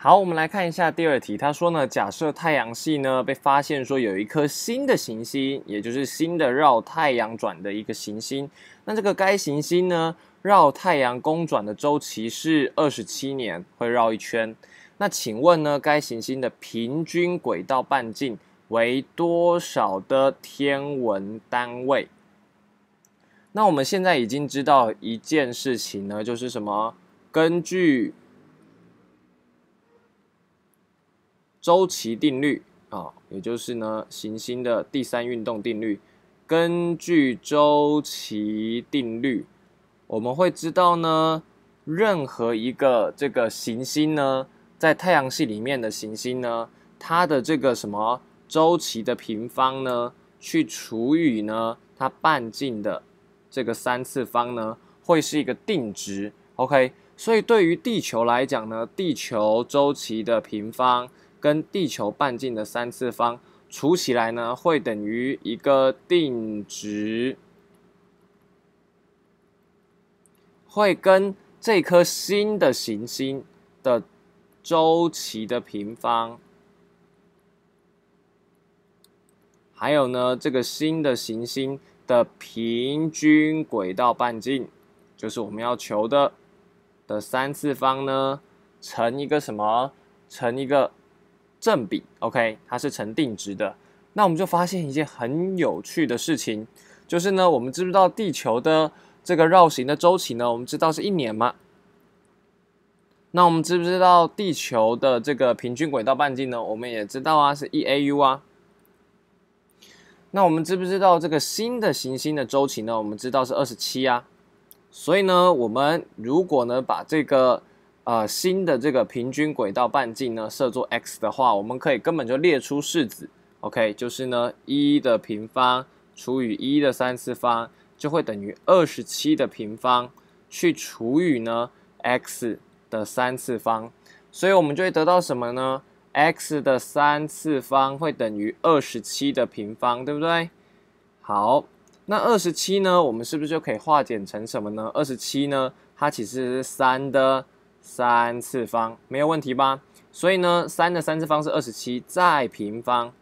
好，我们来看一下第二题。他说呢，假设太阳系呢被发现说有一颗新的行星，也就是新的绕太阳转的一个行星。那这个该行星呢绕太阳公转的周期是二十七年，会绕一圈。那请问呢，该行星的平均轨道半径为多少的天文单位？那我们现在已经知道一件事情呢，就是什么？根据周期定律啊，也就是呢行星的第三运动定律。根据周期定律，我们会知道呢，任何一个这个行星呢，在太阳系里面的行星呢，它的这个什么周期的平方呢，去除以呢它半径的这个三次方呢，会是一个定值。OK，所以对于地球来讲呢，地球周期的平方。跟地球半径的三次方除起来呢，会等于一个定值，会跟这颗新的行星的周期的平方，还有呢，这个新的行星的平均轨道半径，就是我们要求的的三次方呢，乘一个什么？乘一个。正比，OK，它是成定值的。那我们就发现一件很有趣的事情，就是呢，我们知不知道地球的这个绕行的周期呢？我们知道是一年吗？那我们知不知道地球的这个平均轨道半径呢？我们也知道啊，是一 AU 啊。那我们知不知道这个新的行星的周期呢？我们知道是二十七啊。所以呢，我们如果呢把这个呃，新的这个平均轨道半径呢，设作 x 的话，我们可以根本就列出式子，OK，就是呢一的平方除以一的三次方，就会等于二十七的平方去除以呢 x 的三次方，所以我们就会得到什么呢？x 的三次方会等于二十七的平方，对不对？好，那二十七呢，我们是不是就可以化简成什么呢？二十七呢，它其实是三的。三次方没有问题吧？所以呢，三的三次方是二十七，再平方。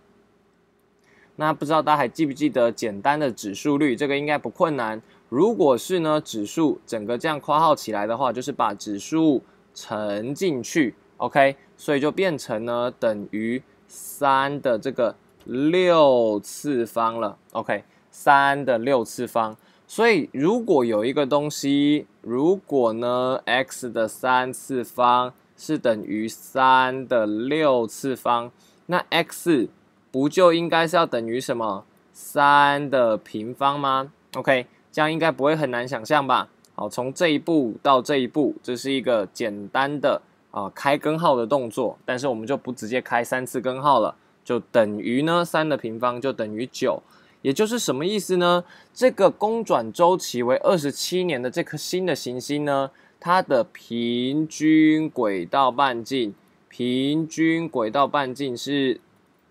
那不知道大家还记不记得简单的指数率？这个应该不困难。如果是呢，指数整个这样括号起来的话，就是把指数乘进去，OK，所以就变成呢等于三的这个六次方了，OK，三的六次方。所以，如果有一个东西，如果呢，x 的三次方是等于三的六次方，那 x 不就应该是要等于什么？三的平方吗？OK，这样应该不会很难想象吧？好，从这一步到这一步，这是一个简单的啊开根号的动作，但是我们就不直接开三次根号了，就等于呢三的平方就等于九。也就是什么意思呢？这个公转周期为二十七年的这颗新的行星呢，它的平均轨道半径，平均轨道半径是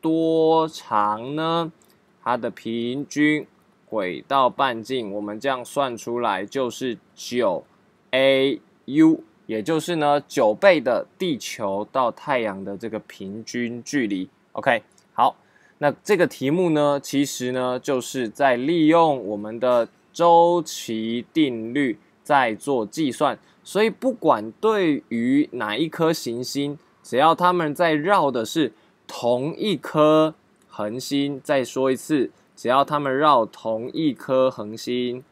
多长呢？它的平均轨道半径，我们这样算出来就是九 AU，也就是呢九倍的地球到太阳的这个平均距离。OK，好。那这个题目呢，其实呢，就是在利用我们的周期定律在做计算。所以，不管对于哪一颗行星，只要他们在绕的是同一颗恒星，再说一次，只要他们绕同一颗恒星，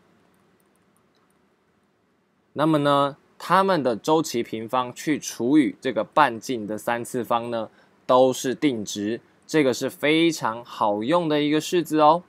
那么呢，他们的周期平方去除以这个半径的三次方呢，都是定值。这个是非常好用的一个式子哦。